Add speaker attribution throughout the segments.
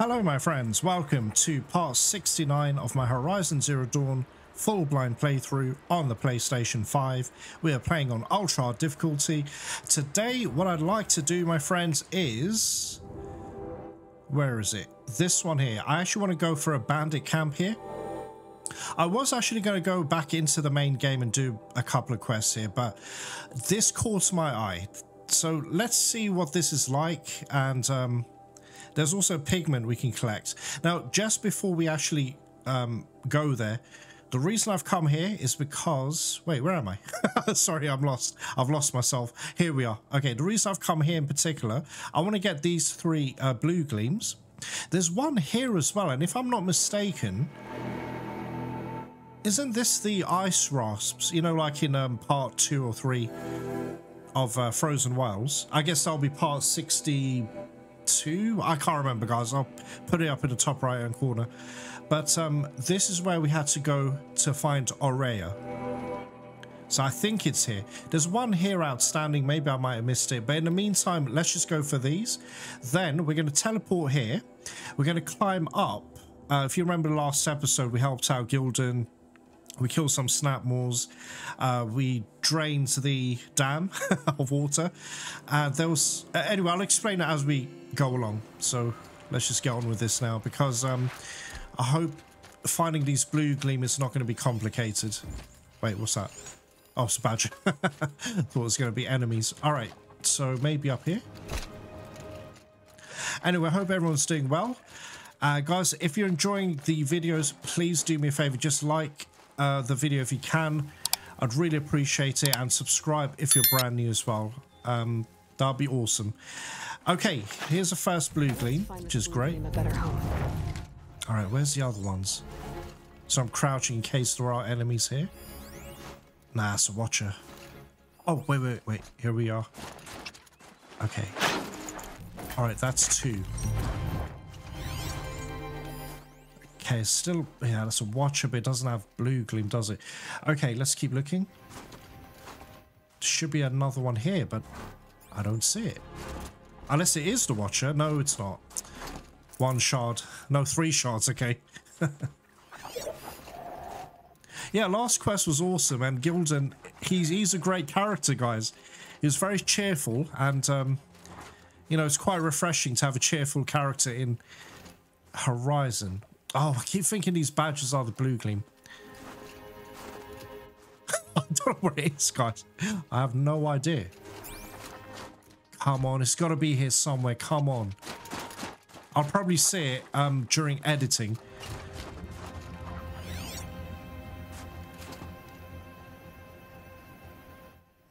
Speaker 1: Hello my friends, welcome to part 69 of my Horizon Zero Dawn full blind playthrough on the PlayStation 5. We are playing on ultra difficulty. Today what I'd like to do my friends is... Where is it? This one here. I actually want to go for a bandit camp here. I was actually going to go back into the main game and do a couple of quests here, but this caught my eye. So let's see what this is like and um, there's also pigment we can collect. Now, just before we actually um, go there, the reason I've come here is because... Wait, where am I? Sorry, I'm lost. I've lost myself. Here we are. Okay, the reason I've come here in particular, I want to get these three uh, Bluegleams. There's one here as well, and if I'm not mistaken... Isn't this the ice rasps? You know, like in um, part two or three of uh, Frozen Wilds. I guess that'll be part 60 two. I can't remember, guys. I'll put it up in the top right hand corner. But um, this is where we had to go to find Ourea. So I think it's here. There's one here outstanding. Maybe I might have missed it. But in the meantime, let's just go for these. Then we're going to teleport here. We're going to climb up. Uh, if you remember the last episode, we helped out Gildun we killed some snapmaws. Uh, we drained the dam of water. And there was... Uh, anyway, I'll explain it as we go along. So let's just get on with this now. Because um, I hope finding these Bluegleam is not going to be complicated. Wait, what's that? Oh, it's a badger. Thought it was going to be enemies. All right, so maybe up here. Anyway, I hope everyone's doing well. Uh, guys, if you're enjoying the videos, please do me a favor. Just like uh, the video if you can. I'd really appreciate it and subscribe if you're brand new as well. Um, that'd be awesome. Okay, here's the first Bluegleam, which is great. All right, where's the other ones? So I'm crouching in case there are enemies here. Nah, it's a watcher. Oh, wait, wait, wait. Here we are. Okay. All right, that's two. Okay, still, yeah, that's a watcher, but it doesn't have Bluegleam, does it? Okay, let's keep looking. Should be another one here, but I don't see it. Unless it is the watcher. No, it's not. One shard. No, three shards, okay. yeah, last quest was awesome, and Gildun, he's, he's a great character, guys. He's very cheerful, and, um, you know, it's quite refreshing to have a cheerful character in Horizon. Oh, I keep thinking these badges are the Bluegleam. I don't know what it is, guys. I have no idea. Come on, it's got to be here somewhere. Come on. I'll probably see it um, during editing.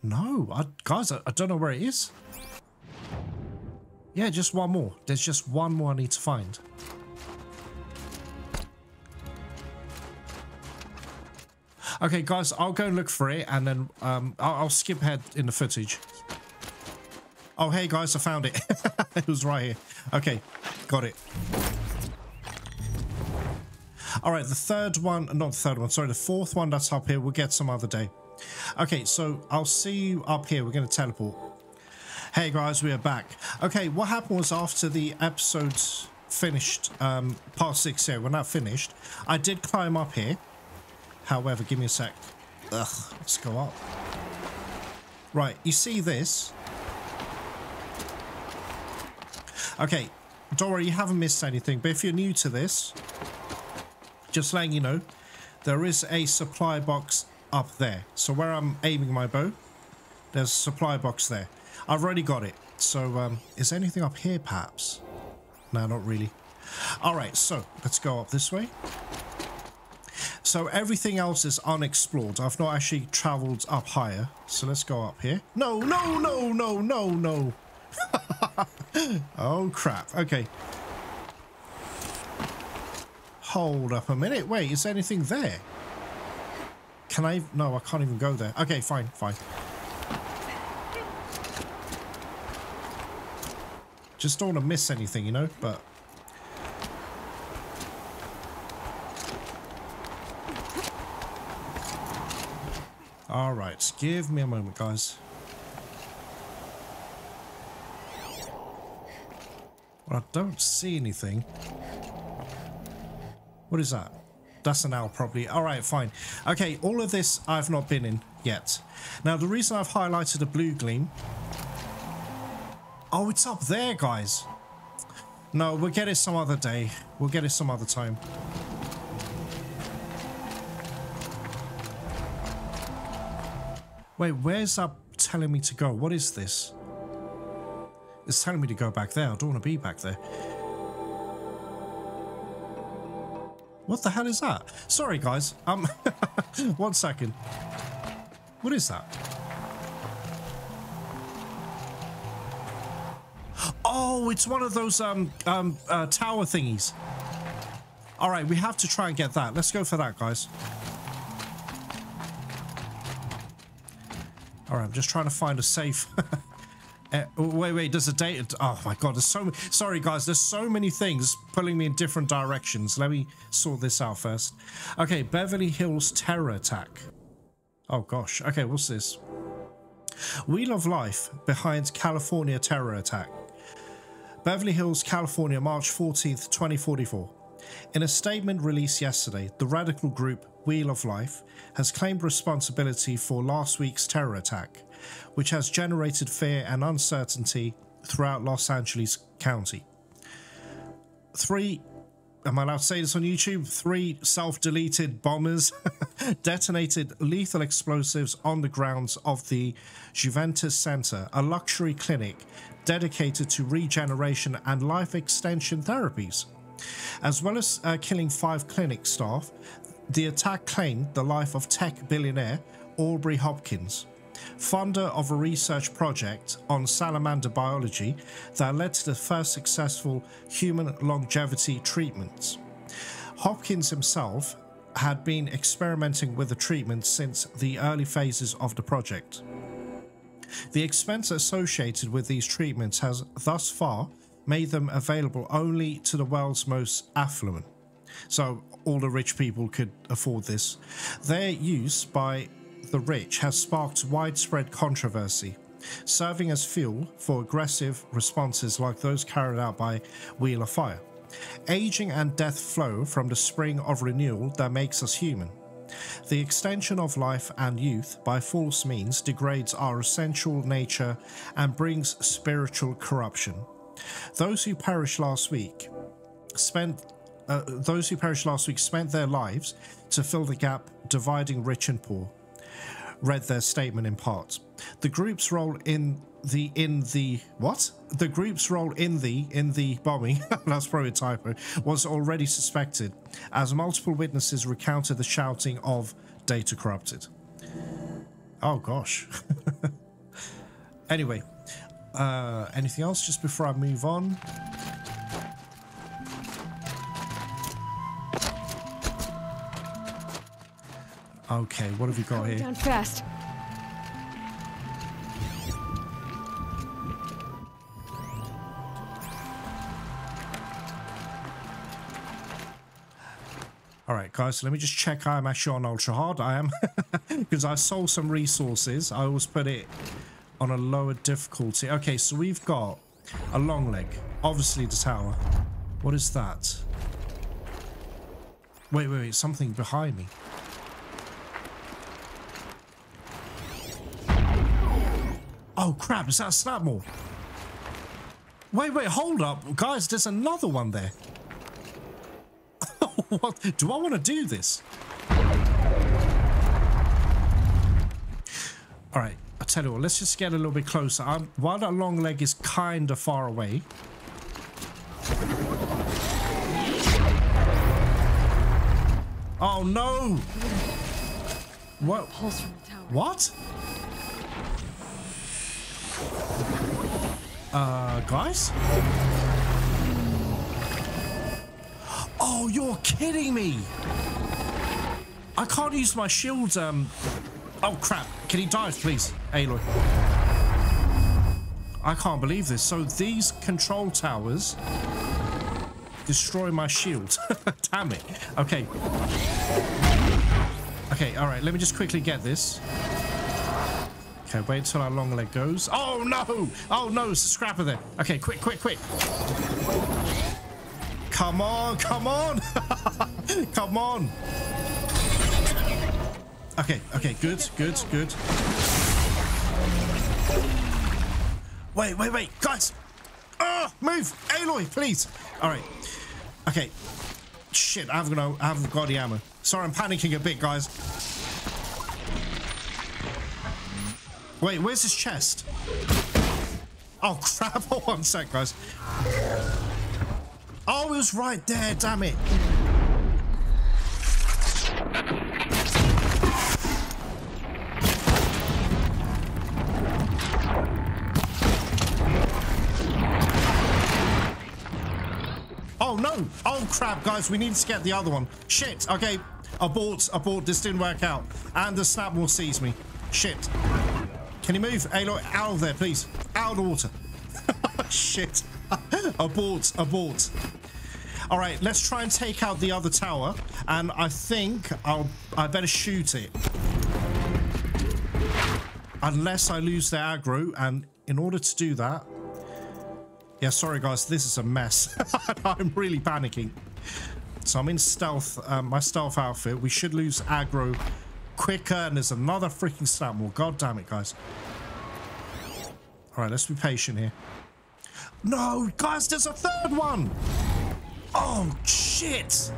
Speaker 1: No, I, guys, I, I don't know where it is. Yeah, just one more. There's just one more I need to find. Okay, guys, I'll go and look for it, and then um, I'll, I'll skip ahead in the footage. Oh, hey, guys, I found it. it was right here. Okay, got it. All right, the third one, not the third one, sorry, the fourth one that's up here, we'll get some other day. Okay, so I'll see you up here. We're going to teleport. Hey, guys, we are back. Okay, what happened was after the episode finished, um, part six here, we're that finished, I did climb up here. However, give me a sec. Ugh, let's go up. Right, you see this? Okay, don't worry, you haven't missed anything. But if you're new to this, just letting you know, there is a supply box up there. So where I'm aiming my bow, there's a supply box there. I've already got it. So um, is anything up here perhaps? No, not really. All right, so let's go up this way. So everything else is unexplored. I've not actually traveled up higher. So let's go up here. No, no, no, no, no, no. oh, crap. Okay. Hold up a minute. Wait, is there anything there? Can I? No, I can't even go there. Okay, fine, fine. Just don't want to miss anything, you know, but... All right, give me a moment, guys. Well, I don't see anything. What is that? That's an owl, probably. All right, fine. Okay, all of this I've not been in yet. Now, the reason I've highlighted a Bluegleam... Oh, it's up there, guys. No, we'll get it some other day. We'll get it some other time. Wait, where's that telling me to go? What is this? It's telling me to go back there. I don't want to be back there. What the hell is that? Sorry, guys. Um, one second. What is that? Oh, it's one of those um um uh, tower thingies. All right, we have to try and get that. Let's go for that, guys. All right, I'm just trying to find a safe. uh, wait, wait, there's a data. Oh my god, there's so. Sorry, guys, there's so many things pulling me in different directions. Let me sort this out first. Okay, Beverly Hills terror attack. Oh gosh. Okay, what's this? Wheel of Life behind California terror attack. Beverly Hills, California, March 14th, 2044. In a statement released yesterday, the radical group Wheel of Life has claimed responsibility for last week's terror attack, which has generated fear and uncertainty throughout Los Angeles County. Three, am I allowed to say this on YouTube? Three self deleted bombers detonated lethal explosives on the grounds of the Juventus Center, a luxury clinic dedicated to regeneration and life extension therapies. As well as uh, killing five clinic staff, the attack claimed the life of tech billionaire Aubrey Hopkins, funder of a research project on salamander biology that led to the first successful human longevity treatments. Hopkins himself had been experimenting with the treatment since the early phases of the project. The expense associated with these treatments has thus far made them available only to the world's most affluent. So all the rich people could afford this. Their use by the rich has sparked widespread controversy, serving as fuel for aggressive responses like those carried out by Wheel of Fire. Aging and death flow from the spring of renewal that makes us human. The extension of life and youth by false means degrades our essential nature and brings spiritual corruption. Those who perished last week spent uh, those who perished last week spent their lives to fill the gap dividing rich and poor. Read their statement in part. The group's role in the in the what? The group's role in the in the bombing that's probably a typo was already suspected, as multiple witnesses recounted the shouting of data corrupted. Oh gosh. anyway, uh, anything else just before I move on? Okay, what have we got here?
Speaker 2: Down fast.
Speaker 1: All right, guys, so let me just check I'm actually on ultra hard. I am, because I sold some resources. I always put it on a lower difficulty. Okay, so we've got a Longleg. Obviously the tower. What is that? Wait, wait, wait, something behind me. Oh crap, is that a Snapmaw? Wait, wait, hold up. Guys, there's another one there. what? Do I want to do this? All right, I'll tell you what, let's just get a little bit closer. I'm, while that Longleg is kind of far away. Oh no! What?
Speaker 2: Pulse from the tower.
Speaker 1: What? Uh, guys? Oh, you're kidding me! I can't use my shield, um... Oh, crap. Can he dive, please? Aloy. I can't believe this. So these control towers destroy my shield. Damn it. Okay. Okay, all right. Let me just quickly get this. Okay, wait until our Longleg goes. Oh, no! Oh, no, it's a there. Okay, quick, quick, quick. Come on, come on! Come on. Okay, okay, good, good, good. Wait, wait, wait, guys. Oh, move, Aloy, please. All right. Okay. Shit, I haven't got, I haven't got the ammo. Sorry, I'm panicking a bit, guys. Wait, where's his chest? Oh, crap. Oh, one sec, guys. Oh, it was right there. Damn it. Oh, no. Oh, crap, guys. We need to get the other one. Shit. Okay. Abort. Abort. This didn't work out. And the snap will seize me. Shit. Can you move? Aloy, out of there, please. Out of the water. Shit. abort. Abort. All right, let's try and take out the other tower. And I think I'll, I better shoot it. Unless I lose the aggro. And in order to do that... Yeah, sorry guys, this is a mess. I'm really panicking. So I'm in stealth, um, my stealth outfit. We should lose aggro quicker. And there's another freaking Snapmaw. God damn it, guys. All right, let's be patient here. No, guys, there's a third one. Oh, shit.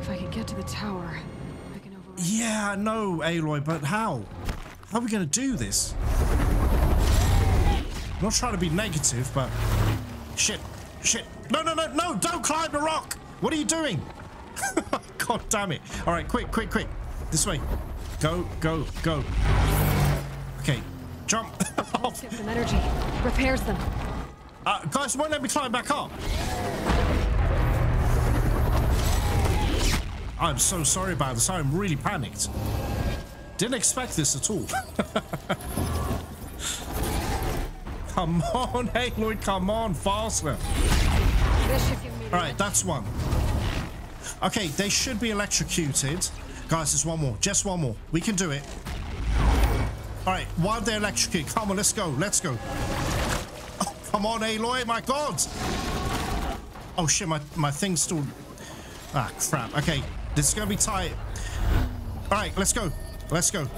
Speaker 2: If I could get to the tower, I can override.
Speaker 1: Yeah, I know, Aloy, but how? How are we going to do this? I'm not trying to be negative, but... Shit, shit. No, no, no, no, don't climb the rock. What are you doing? God damn it. All right, quick, quick, quick. This way. Go, go, go. Okay, jump.
Speaker 2: Get some energy. Repairs them.
Speaker 1: Uh, guys, won't let me climb back up. I'm so sorry about this. I'm really panicked. Didn't expect this at all. come on, Aloy, come on, faster.
Speaker 2: This should give me the
Speaker 1: All right, that's one. Okay, they should be electrocuted. Guys, there's one more. Just one more. We can do it. All right, while they're electrocuted, come on, let's go. Let's go. Oh, come on, Aloy, my God. Oh, shit, my, my thing's still... Ah, crap. Okay, this is going to be tight. All right, let's go. Let's go.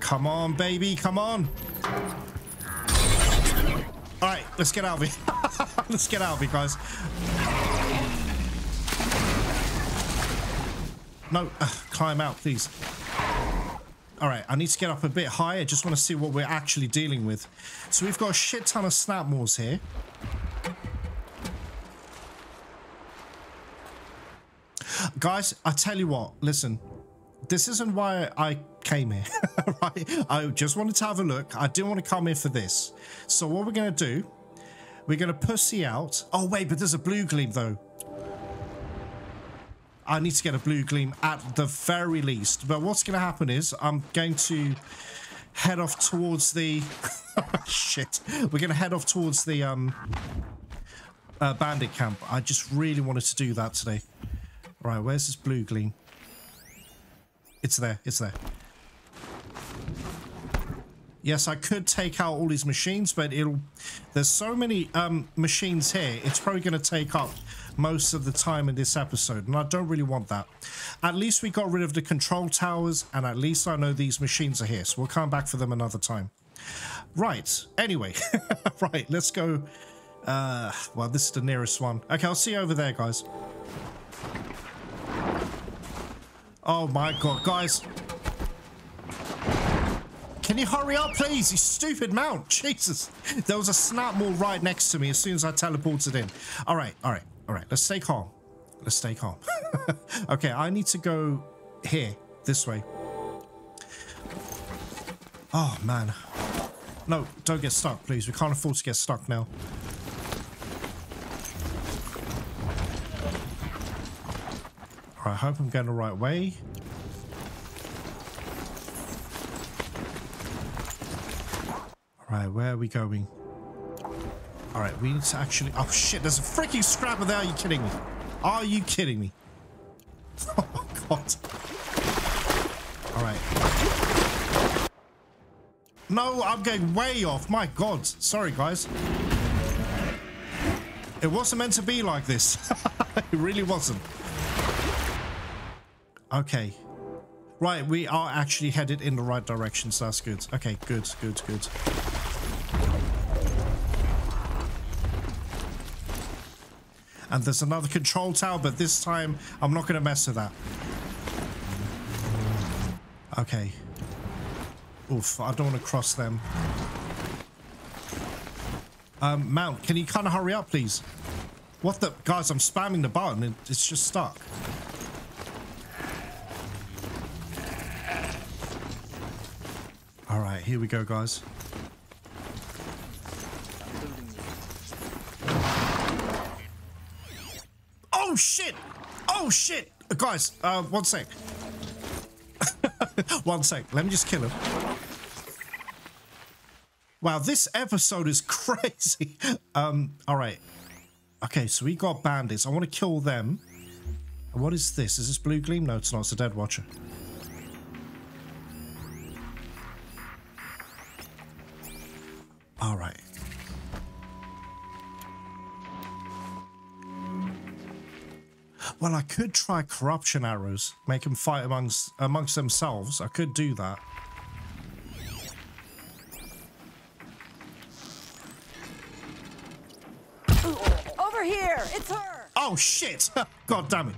Speaker 1: Come on, baby. Come on. All right, let's get out of here. let's get out of here, guys. No, climb out, please. All right, I need to get up a bit higher. Just want to see what we're actually dealing with. So we've got a shit ton of snapmaws here. Guys, I tell you what, listen. This isn't why I came here, right? I just wanted to have a look. I didn't want to come here for this. So what we're going to do, we're going to pussy out. Oh, wait, but there's a Bluegleam, though. I need to get a Bluegleam at the very least. But what's going to happen is I'm going to head off towards the... Shit. We're going to head off towards the um, uh, bandit camp. I just really wanted to do that today. Right, where's this Bluegleam? It's there. It's there. Yes, I could take out all these machines, but it'll... There's so many um, machines here, it's probably going to take up most of the time in this episode, and I don't really want that. At least we got rid of the control towers, and at least I know these machines are here, so we'll come back for them another time. Right, anyway. right, let's go... Uh, well, this is the nearest one. Okay, I'll see you over there, guys. Oh my god, guys. Can you hurry up, please? You stupid mount. Jesus. There was a Snapmaw right next to me as soon as I teleported in. All right, all right, all right. Let's stay calm. Let's stay calm. okay, I need to go here, this way. Oh, man. No, don't get stuck, please. We can't afford to get stuck now. All right, I hope I'm going the right way. All right, where are we going? All right, we need to actually... Oh, shit, there's a freaking scrapper there. Are you kidding me? Are you kidding me? Oh, God. All right. No, I'm going way off. My God. Sorry, guys. It wasn't meant to be like this. it really wasn't. Okay. Right, we are actually headed in the right direction, so that's good. Okay, good, good, good. And there's another control tower, but this time I'm not going to mess with that. Okay. Oof, I don't want to cross them. Um, Mount, can you kind of hurry up, please? What the? Guys, I'm spamming the button. It's just stuck. All right, here we go, guys. Oh, shit! Oh, shit! Guys, uh, one sec. one sec. Let me just kill him. Wow, this episode is crazy. um, all right. Okay, so we got bandits. I want to kill them. What is this? Is this Bluegleam? No, it's not. It's a dead watcher. All right. Well, I could try corruption arrows, make them fight amongst amongst themselves. I could do that.
Speaker 2: Over here! It's her!
Speaker 1: Oh shit! God damn it!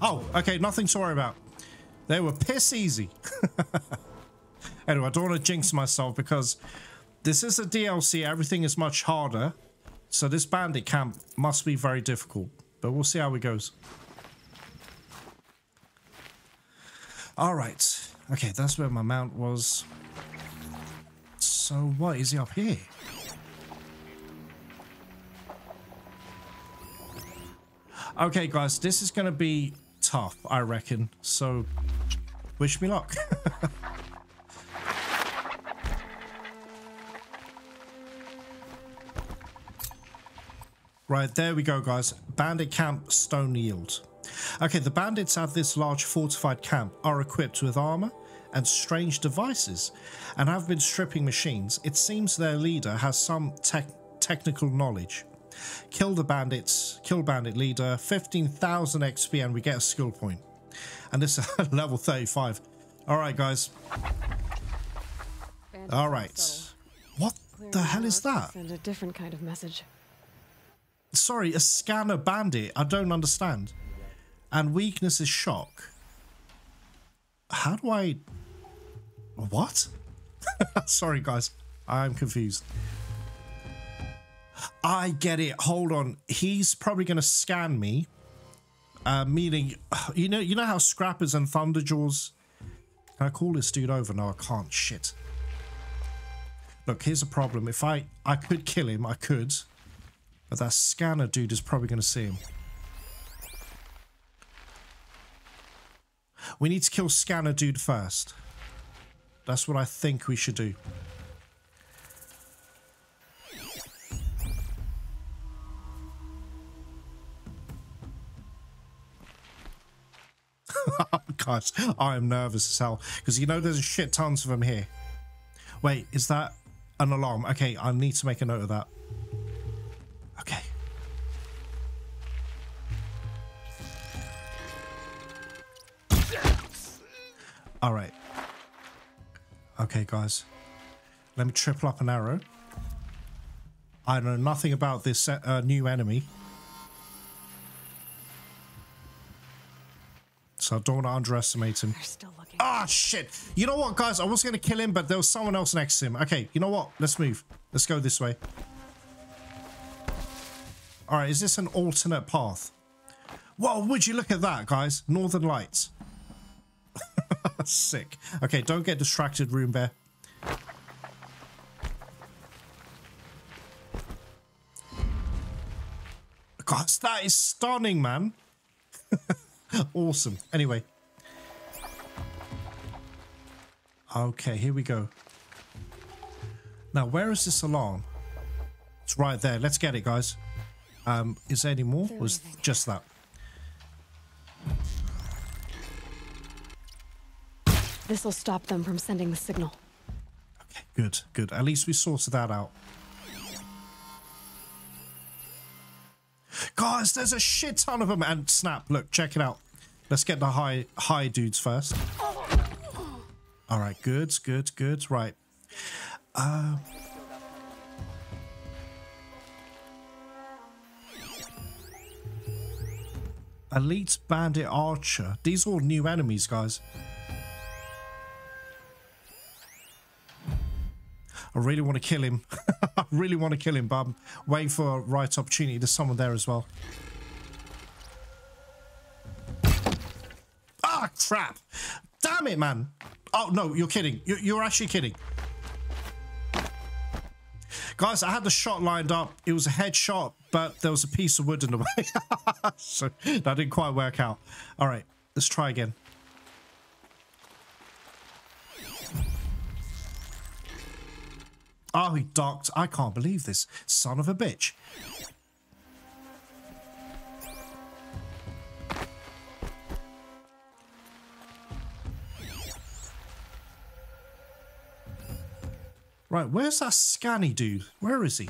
Speaker 1: Oh, okay, nothing to worry about. They were piss easy. anyway, I don't want to jinx myself because this is a DLC. Everything is much harder. So this bandit camp must be very difficult. But we'll see how it goes. Alright. Okay, that's where my mount was. So what is he up here? Okay, guys, this is going to be tough, I reckon. So, wish me luck. right, there we go, guys. Bandit Camp Stone Yield. Okay, the bandits at this large fortified camp are equipped with armor and strange devices and have been stripping machines. It seems their leader has some tech technical knowledge. Kill the bandits, kill bandit leader, 15,000 XP and we get a skill point. And this is level 35. All right, guys. All right. What the hell is that?
Speaker 2: Send a different kind of message.
Speaker 1: Sorry, a scanner bandit. I don't understand. And weakness is shock. How do I... What? Sorry, guys. I'm confused. I get it. Hold on. He's probably going to scan me. Uh, meaning, you know, you know how Scrappers and Thunderjaws. Can I call this dude over? No, I can't. Shit. Look, here's a problem. If I, I could kill him, I could. But that scanner dude is probably going to see him. We need to kill scanner dude first. That's what I think we should do. Guys, I am nervous as hell because you know there's a shit tons of them here. Wait, is that an alarm? Okay, I need to make a note of that. Okay, guys. Let me triple up an arrow. I know nothing about this uh, new enemy. So I don't want to underestimate him.
Speaker 2: They're still looking.
Speaker 1: Ah, shit. You know what, guys? I was going to kill him, but there was someone else next to him. Okay, you know what? Let's move. Let's go this way. All right, is this an alternate path? Well, would you look at that, guys? Northern Lights. Sick. Okay, don't get distracted, Runebear. Guys, that is stunning, man. awesome. Anyway. Okay, here we go. Now, where is this alarm? It's right there. Let's get it, guys. Um, is there any more?
Speaker 2: They're
Speaker 1: Was
Speaker 2: leaving.
Speaker 1: just that?
Speaker 2: This'll stop them from sending the signal.
Speaker 1: Okay, good, good. At least we sorted that out. Guys, there's a shit ton of them. And snap, look, check it out. Let's get the high high dudes first. All right, good, good, good. Right. Uh, Elite Bandit Archer. These are all new enemies, guys. I really want to kill him. I really want to kill him, but I'm waiting for a right opportunity. There's someone there as well. Ah, crap. Damn it, man. Oh, no, you're kidding. You're, you're actually kidding. Guys, I had the shot lined up. It was a headshot, but there was a piece of wood in the way. so that didn't quite work out. All right, let's try again. Oh, he docked. I can't believe this. Son of a bitch. Right, where's that scanny dude? Where is he?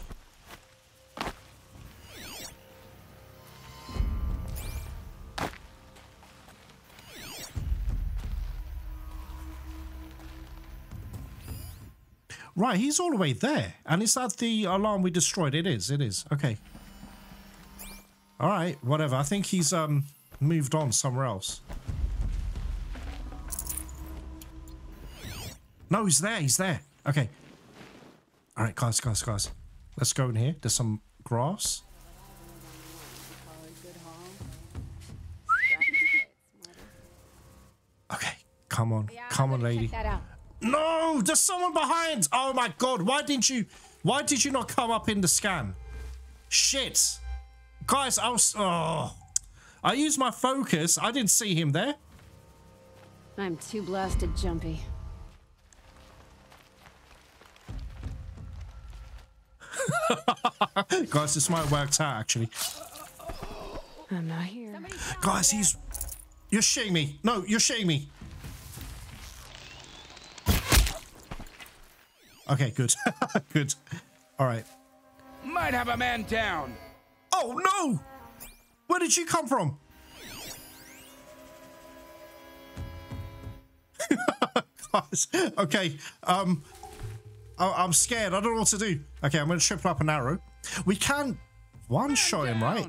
Speaker 1: Right, he's all the way there. And is that the alarm we destroyed? It is, it is. Okay. All right, whatever. I think he's um moved on somewhere else. No, he's there, he's there. Okay. All right, guys, guys, guys. Let's go in here. There's some grass. Okay, come on. come on, lady. No, there's someone behind. Oh my god, why didn't you why did you not come up in the scan? Shit. Guys, I was oh I used my focus. I didn't see him there.
Speaker 2: I'm too blasted jumpy.
Speaker 1: Guys, this might work out actually.
Speaker 2: I'm not here.
Speaker 1: Guys, he's you're shitting me. No, you're shitting me. Okay, good. good. All right.
Speaker 3: Might have a man down.
Speaker 1: Oh, no! Where did she come from? Okay. Um, I am scared. I don't know what to do. Okay, I'm going to triple up an arrow. We can one-shot him, right?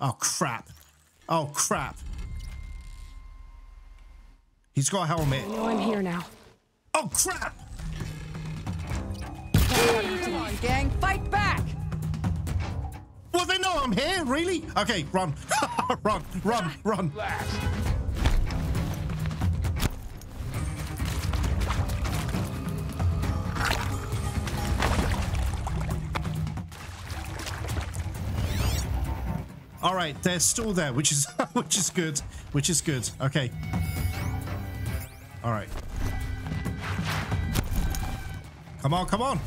Speaker 1: Oh, crap. Oh, crap. He's got a helmet.
Speaker 2: I know I'm here now.
Speaker 1: Oh, crap!
Speaker 2: Come on, gang, fight back!
Speaker 1: Well, they know I'm here, really? Okay, run. run, run, run. All right, they're still there, which is which is good, which is good. Okay. All right. Come on, come on.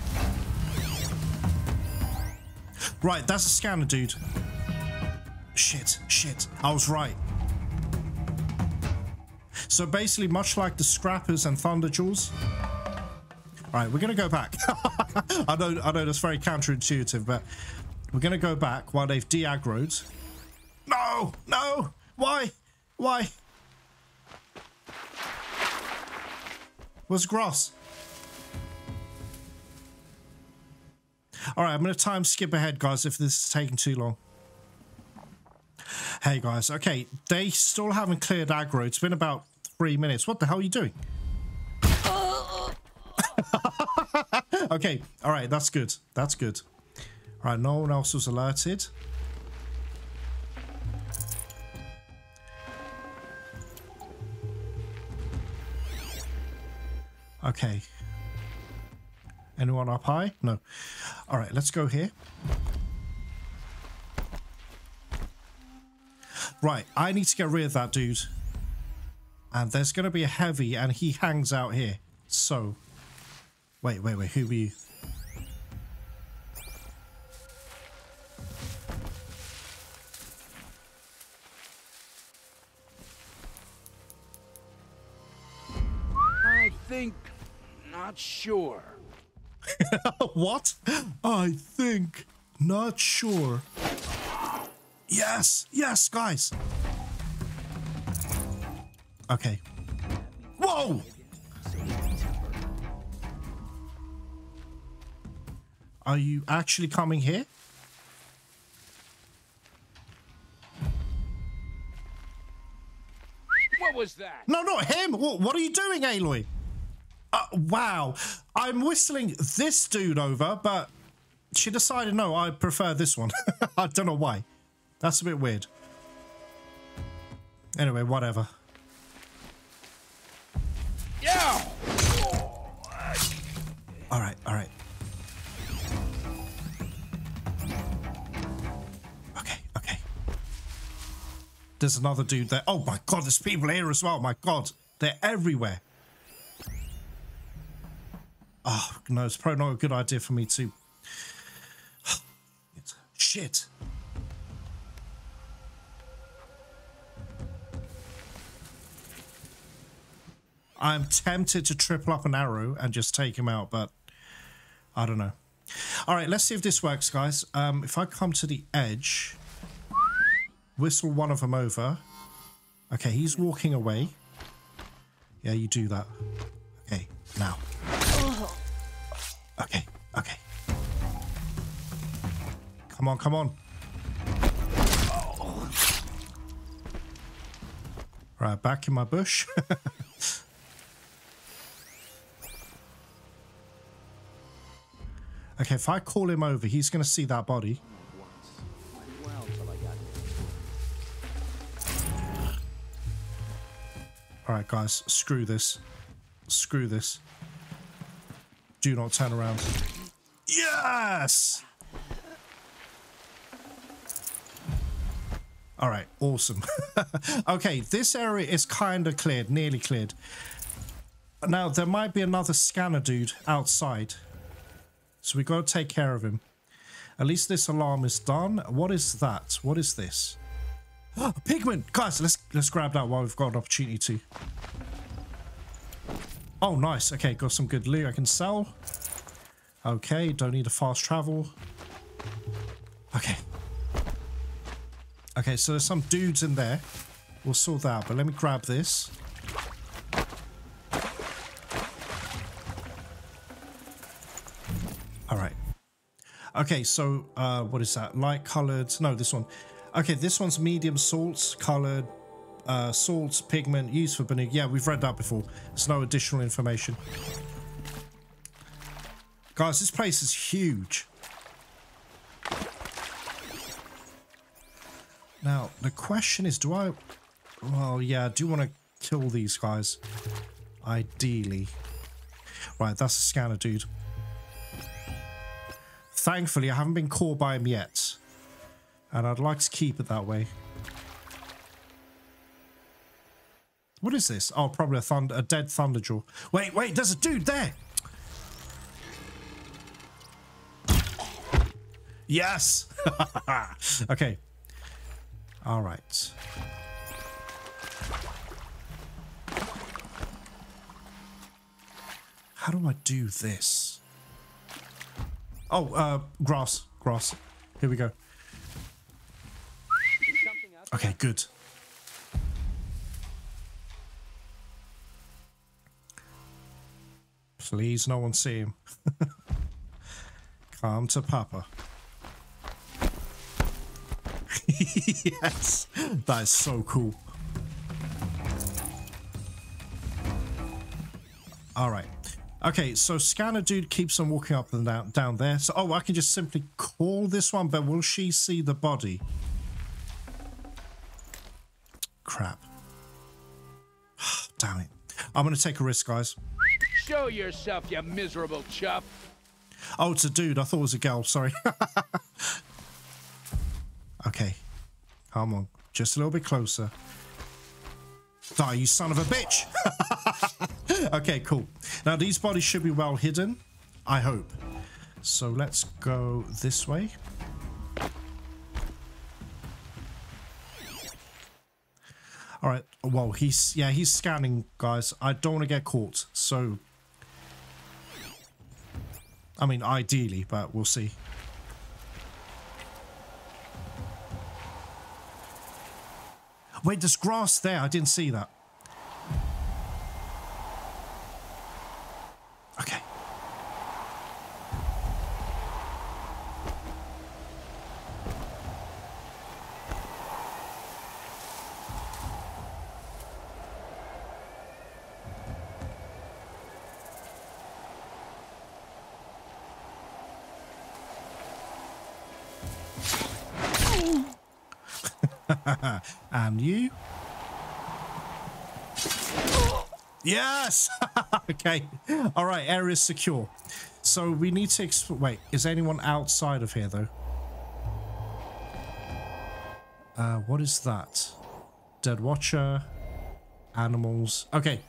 Speaker 1: Right, that's a scanner, dude. Shit, shit. I was right. So basically, much like the Scrappers and Thunderjaws. All right, we're gonna go back. I know, I know that's very counterintuitive, but we're gonna go back while they've de-aggroed. No, no, why, why? Where's grass? All right, I'm going to time skip ahead, guys, if this is taking too long. Hey, guys. Okay, they still haven't cleared aggro. It's been about three minutes. What the hell are you doing? okay, all right, that's good. That's good. All right, no one else was alerted. Okay. Anyone up high? No. All right, let's go here. Right, I need to get rid of that dude. And there's going to be a heavy, and he hangs out here. So, wait, wait, wait, who are you?
Speaker 3: I think. Not sure.
Speaker 1: what? I think. Not sure. Yes, yes, guys. Okay. Whoa! Are you actually coming here?
Speaker 3: What was that?
Speaker 1: No, not him. What, what are you doing, Aloy? Uh, wow. I'm whistling this dude over, but she decided, no, I prefer this one. I don't know why. That's a bit weird. Anyway, whatever.
Speaker 3: Yeah!
Speaker 1: All right, all right. Okay, okay. There's another dude there. Oh my god, there's people here as well. My god, they're everywhere. Oh, no, it's probably not a good idea for me to... Shit. I'm tempted to triple up an arrow and just take him out, but I don't know. All right, let's see if this works, guys. Um, if I come to the edge, whistle one of them over. Okay, he's walking away. Yeah, you do that. Okay, now. Okay, okay. Come on, come on. Right, back in my bush. okay, if I call him over, he's going to see that body. Alright, guys, screw this. Screw this. Do not turn around. Yes! Alright, awesome. okay, this area is kind of cleared, nearly cleared. Now, there might be another scanner dude outside. So we got to take care of him. At least this alarm is done. What is that? What is this? Pigment! Guys, let's let's grab that while we've got an opportunity to. Oh, nice. Okay, got some good loot I can sell. Okay, don't need a fast travel. Okay. Okay, so there's some dudes in there. We'll sort that out, but let me grab this. All right. Okay, so uh, what is that? Light colored? No, this one. Okay, this one's medium salts colored uh, salts, pigment used for burning. Yeah, we've read that before. There's no additional information. Guys, this place is huge. Now, the question is, do I... Well, yeah, I do want to kill these guys. Ideally. Right, that's a scanner, dude. Thankfully, I haven't been caught by him yet. And I'd like to keep it that way. What is this? Oh, probably a thunder, a dead thunderjaw. Wait, wait, there's a dude there. Yes. okay. All right. How do I do this? Oh, uh, grass, grass. Here we go. Okay, good. Please, no one see him. Come to Papa. yes, that is so cool. All right. Okay, so scanner dude keeps on walking up and down, down there. So, oh, I can just simply call this one, but will she see the body? Crap. Damn it. I'm going to take a risk, guys.
Speaker 3: Show yourself, you miserable chuff.
Speaker 1: Oh, it's a dude. I thought it was a girl. Sorry. okay. Come on. Just a little bit closer. Die, you son of a bitch. okay, cool. Now, these bodies should be well hidden. I hope. So let's go this way. All right. Well, he's yeah, he's scanning, guys. I don't want to get caught. So, I mean, ideally, but we'll see. Wait, there's grass there. I didn't see that. You. Yes! okay. All right, area is secure. So we need to... Wait, is anyone outside of here, though? Uh, what is that? Dead Watcher. Animals. Okay.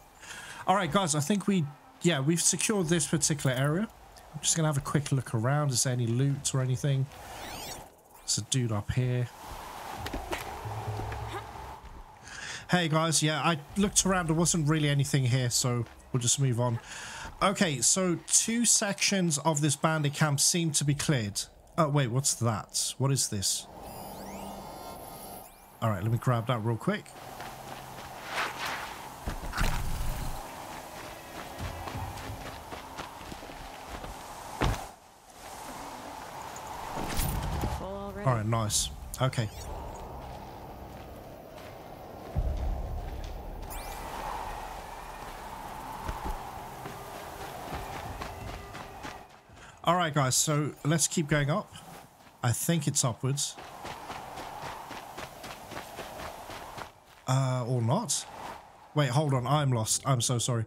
Speaker 1: All right, guys, I think we... Yeah, we've secured this particular area. I'm just going to have a quick look around. Is there any loot or anything? There's a dude up here. Hey guys, yeah, I looked around, there wasn't really anything here, so we'll just move on. Okay, so two sections of this bandit camp seem to be cleared. Oh, wait, what's that? What is this? Alright, let me grab that real quick. Alright, nice. Okay. All right, guys, so let's keep going up. I think it's upwards. Uh, or not. Wait, hold on. I'm lost. I'm so sorry.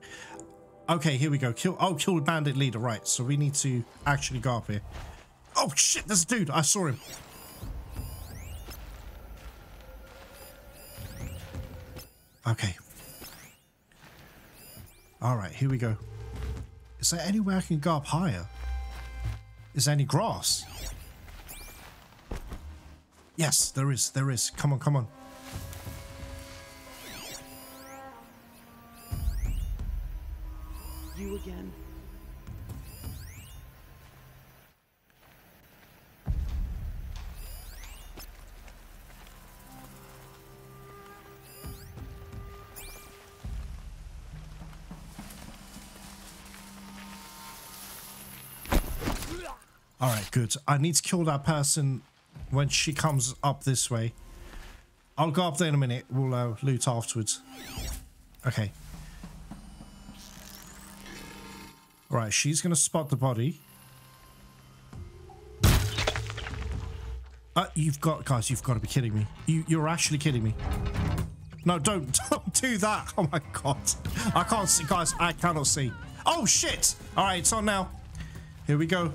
Speaker 1: Okay, here we go. Kill. Oh, kill the bandit leader. Right, so we need to actually go up here. Oh, shit, there's a dude. I saw him. Okay. All right, here we go. Is there any way I can go up higher? Is there any grass? Yes, there is. There is. Come on, come on.
Speaker 4: You again.
Speaker 1: All right, good. I need to kill that person when she comes up this way. I'll go up there in a minute. We'll uh, loot afterwards. Okay. All right, she's going to spot the body. Uh, you've got, guys, you've got to be kidding me. You, you're actually kidding me. No, don't, don't do that. Oh my God. I can't see, guys, I cannot see. Oh shit. All right, it's on now. Here we go.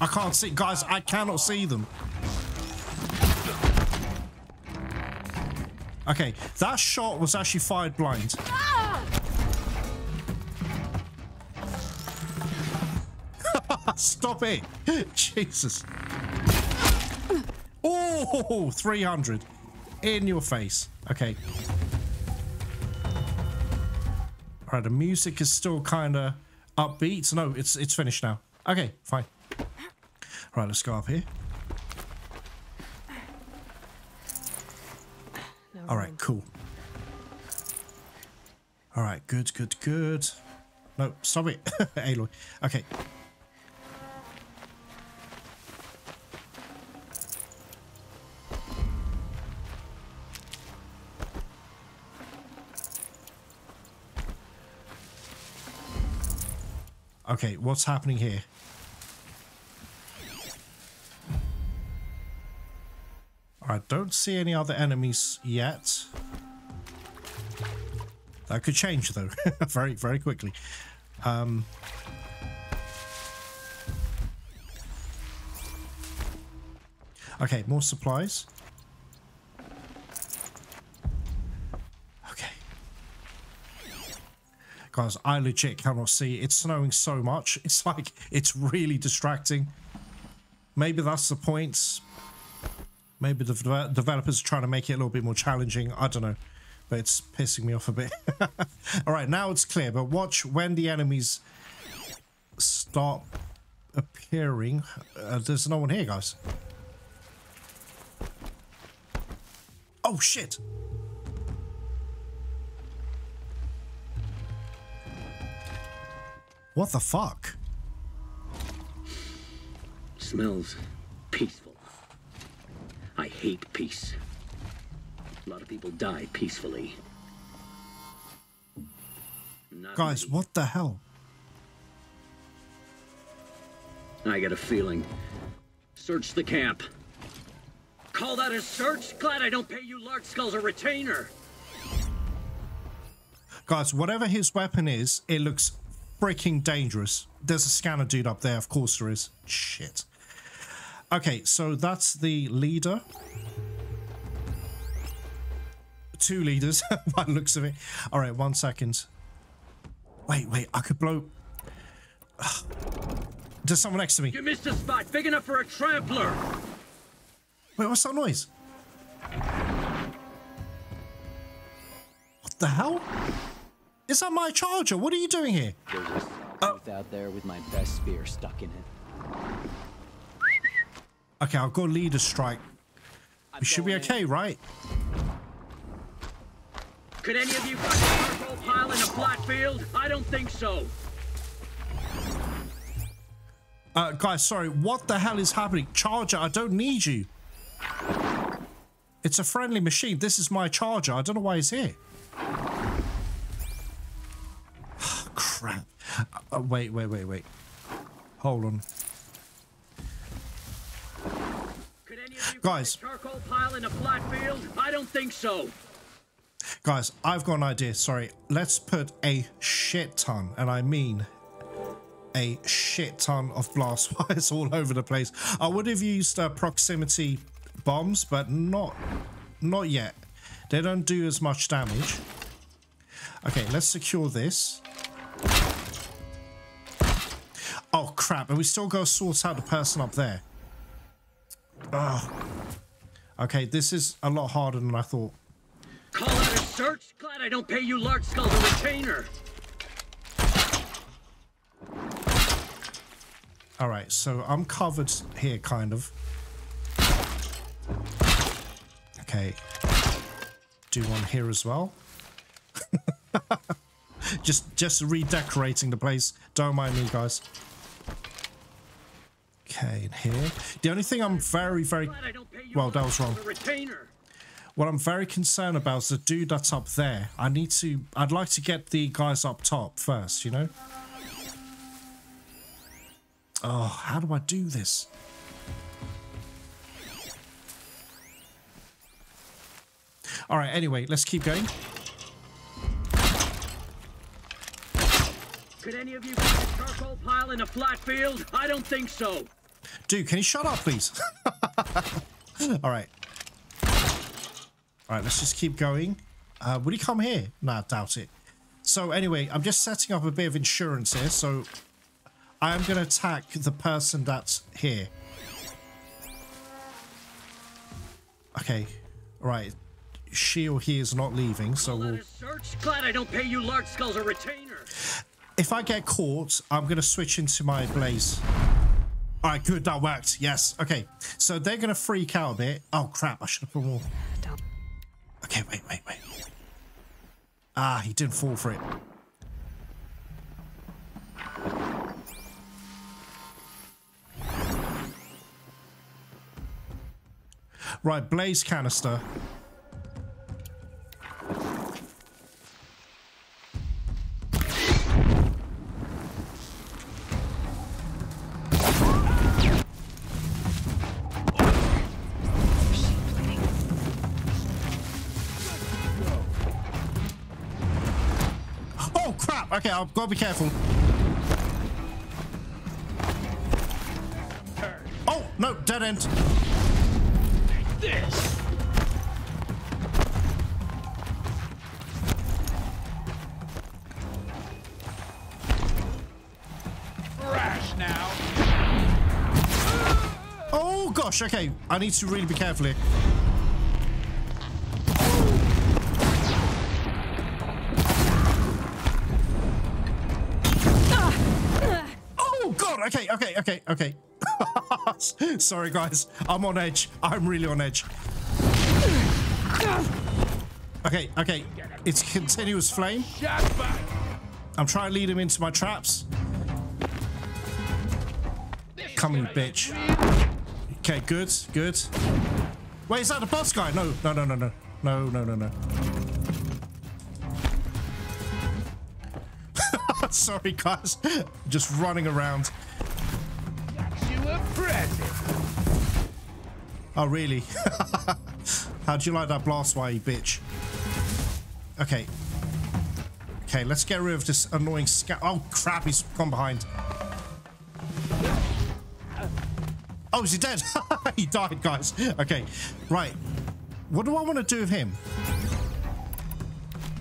Speaker 1: I can't see, guys, I cannot see them. Okay, that shot was actually fired blind. Stop it. Jesus. Oh, 300. In your face. Okay. All right, the music is still kind of upbeat. No, it's it's finished now. Okay, fine. Right, let's go up here.
Speaker 2: No
Speaker 1: All right, cool. All right, good, good, good. No, stop it, Aloy. Okay. Okay, what's happening here? I don't see any other enemies yet. That could change though, very, very quickly. Um, okay, more supplies. Okay. Guys, I legit cannot see. It's snowing so much. It's like, it's really distracting. Maybe that's the point. Maybe the deve- developers are trying to make it a little bit more challenging. I don't know. But it's pissing me off a bit. All right, now it's clear. But watch when the enemies start appearing. Uh, there's no one here, guys. Oh shit! What the fuck?
Speaker 4: Smells peaceful. Hate peace. A lot of people die peacefully. Not
Speaker 1: Guys, what the hell?
Speaker 4: I get a feeling. Search the camp. Call that a search? Glad I don't pay you large skulls a retainer.
Speaker 1: Guys, whatever his weapon is, it looks freaking dangerous. There's a scanner dude up there, of course there is. Shit. Okay, so that's the leader. Two leaders, by the looks of it. Alright, one second. Wait, wait, I could blow... Ugh. There's someone next to me.
Speaker 4: You missed a spot big enough for a trampler.
Speaker 1: Wait, what's that noise? What the hell? Is that my charger? What are you doing here?
Speaker 5: There's a uh, tooth out there with my best spear stuck in it.
Speaker 1: Okay, I've got leader strike.
Speaker 5: I'm
Speaker 1: We should be
Speaker 5: going in.
Speaker 1: okay, right?
Speaker 4: Could any of you find a charcoal pile in a flat field? I don't think so.
Speaker 1: Uh, guys, sorry, what the hell is happening? Charger, I don't need you. It's a friendly machine. This is my charger. I don't know why he's here. Crap. Uh, uh, wait, wait, wait, wait. Hold on.
Speaker 4: Could any of you
Speaker 1: Guys.
Speaker 4: charcoal pile in a flat field? I don't think so.
Speaker 1: Guys, I've got an idea. Sorry. Let's put a shit ton, and I mean a shit ton of blast wires all over the place. I would have used uh, proximity bombs, but not not yet. They don't do as much damage. Okay, let's secure this. Oh crap, and we still gotta sort out the person up there. Ugh. Okay, this is a lot harder than I thought.
Speaker 4: Call out a search? Glad I don't pay you large skulls a retainer.
Speaker 1: All right, so I'm covered here, kind of. Okay. Do one here as well. just, just redecorating the place. Don't mind me, guys. And here. The only thing I'm very, very well. That was wrong. What I'm very concerned about is the dude that's up there. I need to. I'd like to get the guys up top first. You know. Oh, how do I do this? All right. Anyway, let's keep going.
Speaker 4: Could any of you find a charcoal pile in a flat field? I don't think so.
Speaker 1: Dude, can you shut up, please? All right. All right, let's just keep going. Uh, would he come here? Nah, doubt it. So anyway, I'm just setting up a bit of insurance here. So I am going to attack the person that's here. Okay. All right. She or he is not leaving, so we'll...
Speaker 4: search? Glad I don't pay you large skulls a retainer.
Speaker 1: If I get caught, I'm going to switch into my blaze. All right, good. That worked. Yes. Okay. So they're going to freak out a bit. Oh, crap. I should have put more. Okay, wait, wait, wait. Ah, he didn't fall for it. Right, blaze canister. Okay, I've got to be careful. Oh no, dead end.
Speaker 3: This. Rash now.
Speaker 1: Oh gosh, okay. I need to really be careful here. Sorry guys, I'm on edge. I'm really on edge. Okay, okay. It's continuous flame. I'm trying to lead him into my traps. Come in, bitch. Okay, good, good. Wait, is that the boss guy? No, no, no, no, no. No, no, no, no. Sorry, guys. Just running around.
Speaker 3: You a present.
Speaker 1: Oh, really? How'd you like that blast wire, you bitch? Okay. Okay, let's get rid of this annoying scout. Oh, crap, he's gone behind. Oh, is he dead? he died, guys. Okay, right. What do I want to do with him?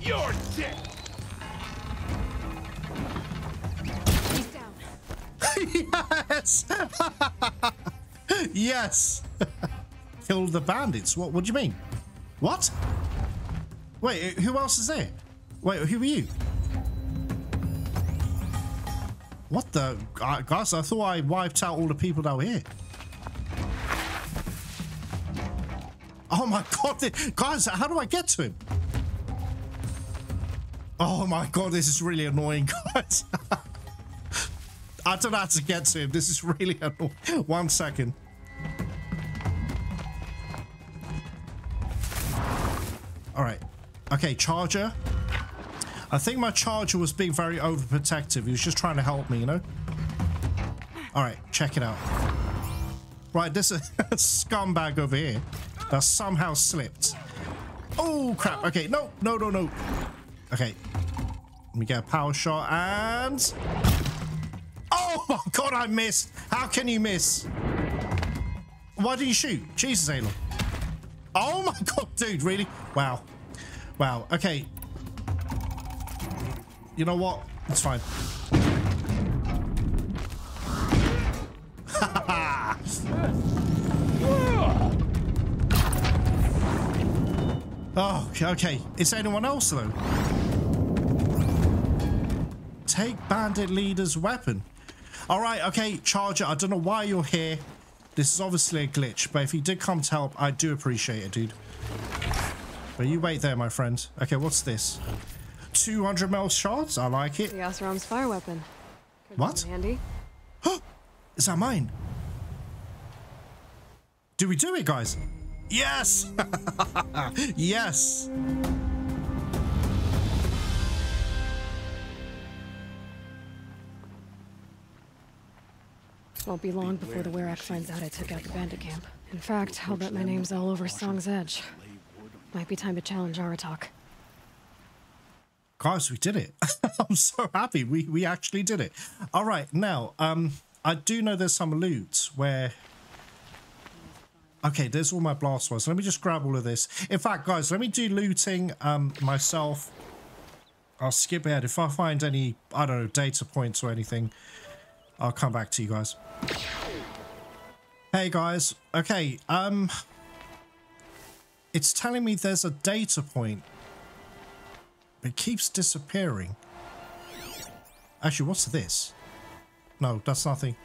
Speaker 3: You're dead.
Speaker 2: He's down.
Speaker 1: yes! yes! Kill the bandits. What, what do you mean? What? Wait, who else is there? Wait, who are you? What the? Uh, guys, I thought I wiped out all the people that were here. Oh my god, guys, how do I get to him? Oh my god, this is really annoying, guys. I don't know how to get to him. This is really annoying. One second. Okay, charger. I think my charger was being very overprotective. He was just trying to help me, you know? All right, check it out. Right, this is scumbag over here that somehow slipped. Oh, crap. Okay, no, no, no, no. Okay. Let me get a power shot and... Oh my god, I missed. How can you miss? Why did you shoot? Jesus, Aloy. Oh my god, dude, really? Wow. Wow, okay. You know what? It's fine. oh, okay. Is anyone else though? Take bandit leader's weapon. All right, okay, Charger, I don't know why you're here. This is obviously a glitch, but if you did come to help, I do appreciate it, dude. But you wait there, my friend. Okay, what's this? 200 mil shots? I like it.
Speaker 2: The Oseram's fire weapon. Could
Speaker 1: What?
Speaker 2: Handy.
Speaker 1: Is that mine? Do we do it, guys? Yes! yes!
Speaker 2: Won't be long before the Werak finds out I took out the bandit camp. In fact, I'll bet my name's all over Song's Edge. Might be time to challenge Aratak.
Speaker 1: Guys, we did it. I'm so happy. We we actually did it. All right, now, um, I do know there's some loot where... Okay, there's all my blast ones. Let me just grab all of this. In fact, guys, let me do looting um, myself. I'll skip ahead. If I find any, I don't know, data points or anything, I'll come back to you guys. Hey, guys. Okay, um... It's telling me there's a data point it keeps disappearing. Actually, what's this? No, that's nothing.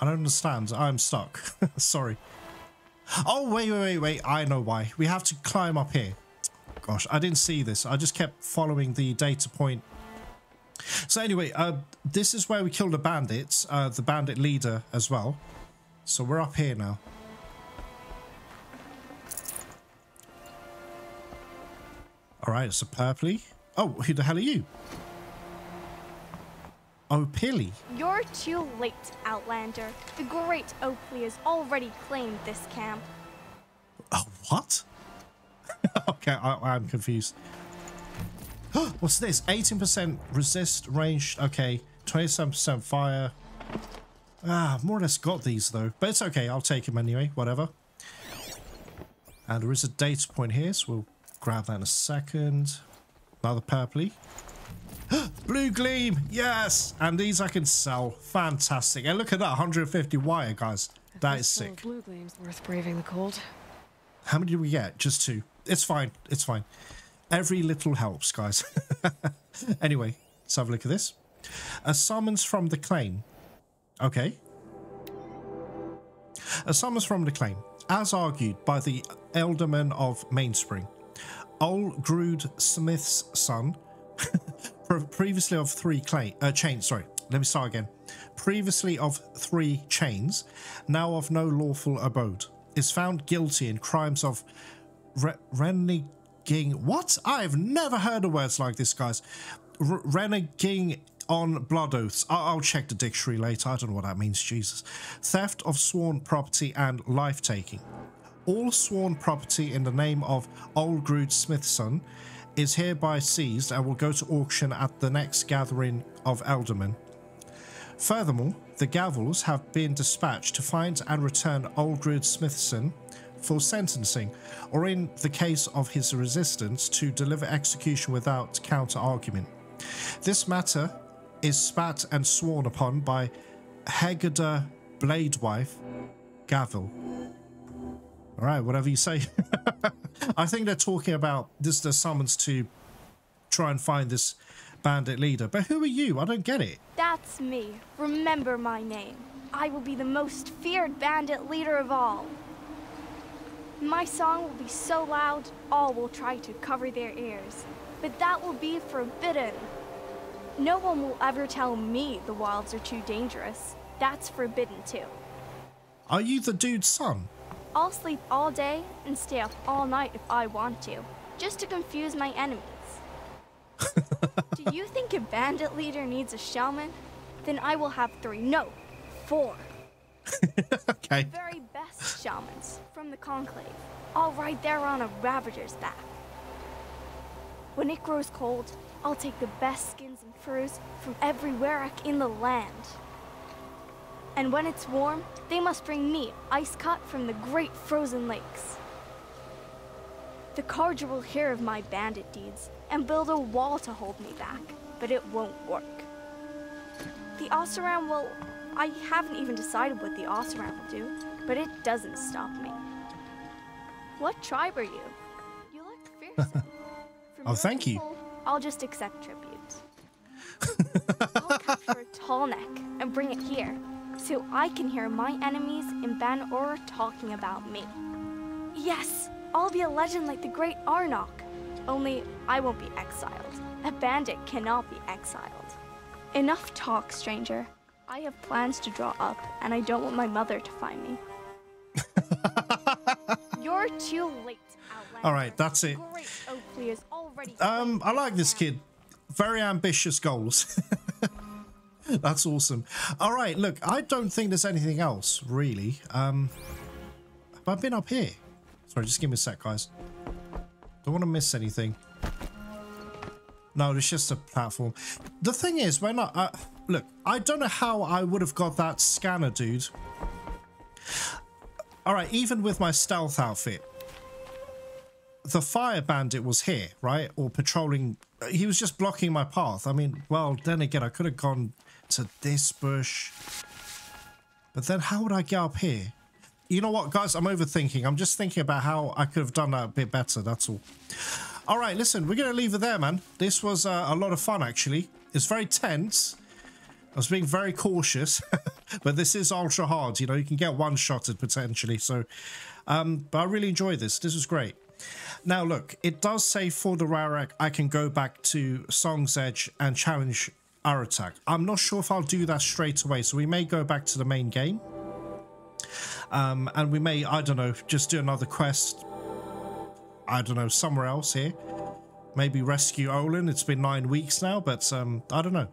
Speaker 1: I don't understand. I'm stuck. Sorry. Oh, wait, wait, wait, wait. I know why. We have to climb up here. Gosh, I didn't see this. I just kept following the data point. So anyway, uh, this is where we kill the bandits, uh, the bandit leader as well. So we're up here now. All right, it's a purpley. Oh, who the hell are you? Oh, Pilly.
Speaker 6: You're too late, Outlander. The great Opili has already claimed this camp.
Speaker 1: Oh, what? okay, I, I'm confused. What's this? 18% resist range. Okay, 27% fire. Ah, more or less got these though. But it's okay, I'll take them anyway, whatever. And there is a data point here, so we'll grab that in a second. Another purpley. Blue gleam, yes! And these I can sell. Fantastic. And look at that, 150 wire, guys. That is sick.
Speaker 2: Blue gleam's worth braving the cold.
Speaker 1: How many do we get? Just two. It's fine. It's fine. Every little helps, guys. anyway, let's have a look at this. A summons from the claim. Okay. A summons from the claim. as argued by the Eldermen of Mainspring, Ol Grood Smith's son, previously of three clay, uh, chains, sorry, let me start again. Previously of three chains, now of no lawful abode, is found guilty in crimes of re- reneging. What? I've never heard of words like this, guys. Reneging on blood oaths. I- I'll check the dictionary later. I don't know what that means, Jesus. Theft of sworn property and life taking. All sworn property in the name of Olgrud Smithson is hereby seized and will go to auction at the next gathering of Eldermen. Furthermore, the Gavels have been dispatched to find and return Olgrud Smithson for sentencing, or in the case of his resistance, to deliver execution without counter argument. This matter is spat and sworn upon by Hegada Bladewife Gavel. All right, whatever you say. I think they're talking about this. The summons to try and find this bandit leader. But who are you? I don't get it.
Speaker 6: That's me. Remember my name. I will be the most feared bandit leader of all. My song will be so loud, all will try to cover their ears. But that will be forbidden. No one will ever tell me the wilds are too dangerous. That's forbidden too.
Speaker 1: Are you the dude's son?
Speaker 6: I'll sleep all day and stay up all night if I want to, just to confuse my enemies. Do you think a bandit leader needs a shaman? Then I will have three, no, four
Speaker 1: okay.
Speaker 6: The very best shamans from the Conclave, all right there on a Ravager's back. When it grows cold, I'll take the best skins and furs from every werak in the land. And when it's warm, they must bring me ice cut from the great frozen lakes. The Carja will hear of my bandit deeds and build a wall to hold me back, but it won't work. The Oseram will. I haven't even decided what the Oseram will do, but it doesn't stop me. What tribe are you? You look fearsome.
Speaker 1: Oh, thank you.
Speaker 6: I'll just accept tribute. I'll capture a tall neck and bring it here, so I can hear my enemies in Ban-Ur talking about me. Yes, I'll be a legend like the great Arnok. Only I won't be exiled. A bandit cannot be exiled. Enough talk, stranger. I have plans to draw up, and I don't want my mother to find me. You're too late, Outlander.
Speaker 1: All right, that's it.
Speaker 6: Great Opili is already
Speaker 1: Um, I like this kid. Very ambitious goals. That's awesome. All right, look, I don't think there's anything else really. Um, have I been up here? Sorry, just give me a sec, guys. Don't want to miss anything. No, it's just a platform. The thing is, when I uh, look, I don't know how I would have got that scanner, dude. All right, even with my stealth outfit, the fire bandit was here, right? Or patrolling. He was just blocking my path. I mean, well, then again, I could have gone to this bush. But then how would I get up here? You know what, guys? I'm overthinking. I'm just thinking about how I could have done that a bit better. That's all. All right, listen, we're going to leave it there, man. This was uh, a lot of fun, actually. It's very tense. I was being very cautious, but this is ultra hard. You know, you can get one shotted potentially. So, um, but I really enjoyed this. This was great. Now, look, it does say for the Werak, I can go back to Song's Edge and challenge Aratak. I'm not sure if I'll do that straight away, so we may go back to the main game. Um, and we may, I don't know, just do another quest. I don't know, somewhere else here. Maybe rescue Olin. It's been nine weeks now, but um, I don't know.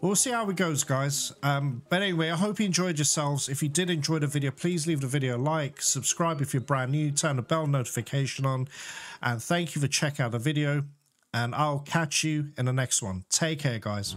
Speaker 1: We'll see how it goes, guys. Um, but anyway, I hope you enjoyed yourselves. If you did enjoy the video, please leave the video a like, subscribe if you're brand new, turn the bell notification on, and thank you for checking out the video. And I'll catch you in the next one. Take care, guys.